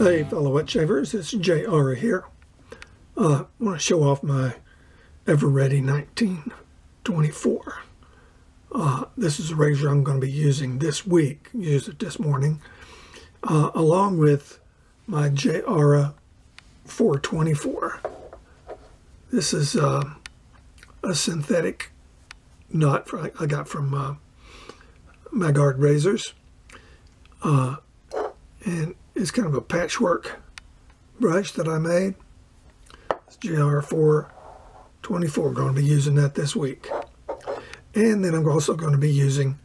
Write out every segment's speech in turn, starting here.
Hey fellow wet shavers, it's JR here. Uh, I want to show off my Ever-Ready 1924. Uh, this is a razor I'm going to be using this week, used it this morning, uh, along with my JR 424. This is uh, a synthetic knot I got from uh, Maggard Razors. Uh, and it's kind of a patchwork brush that I made. It's GR424. Going to be using that this week. And then I'm also going to be using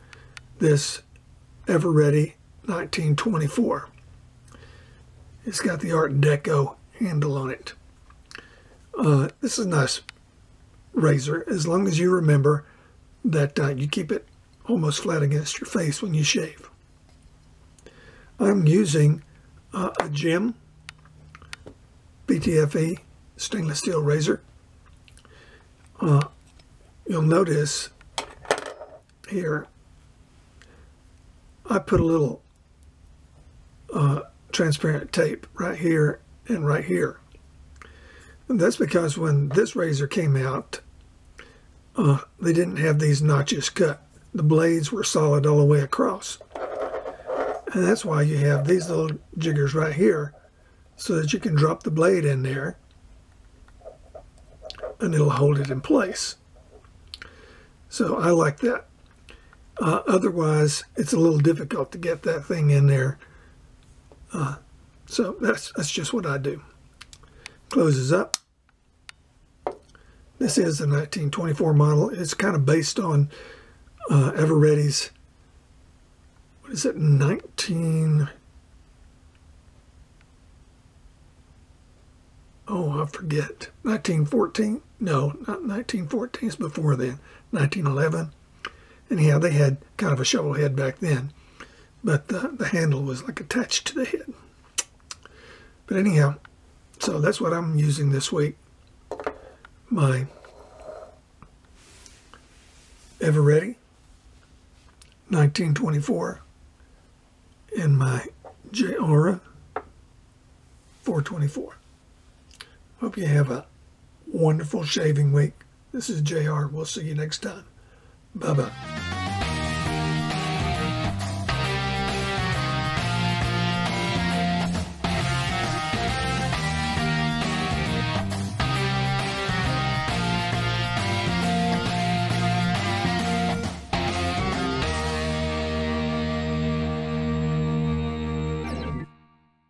this Ever-Ready 1924. It's got the Art Deco handle on it. Uh, this is a nice razor as long as you remember that uh, you keep it almost flat against your face when you shave. I'm using uh, a Gem PTFE stainless steel razor. Uh, you'll notice here I put a little uh, transparent tape right here and right here. And that's because when this razor came out, uh, they didn't have these notches cut. The blades were solid all the way across. And that's why you have these little jiggers right here so that you can drop the blade in there and it'll hold it in place. So I like that. Uh, otherwise, it's a little difficult to get that thing in there. Uh, so that's, that's just what I do. Closes up. This is a 1924 model. It's kind of based on uh, Ever-Ready's what is it, 19... Oh, I forget. 1914? No, not 1914. It's before then. 1911. Anyhow, they had kind of a shovel head back then. But the, the handle was like attached to the head. But anyhow, so that's what I'm using this week. My Ever-Ready 1924 in my JR 424. Hope you have a wonderful shaving week. This is JR. We'll see you next time. Bye-bye.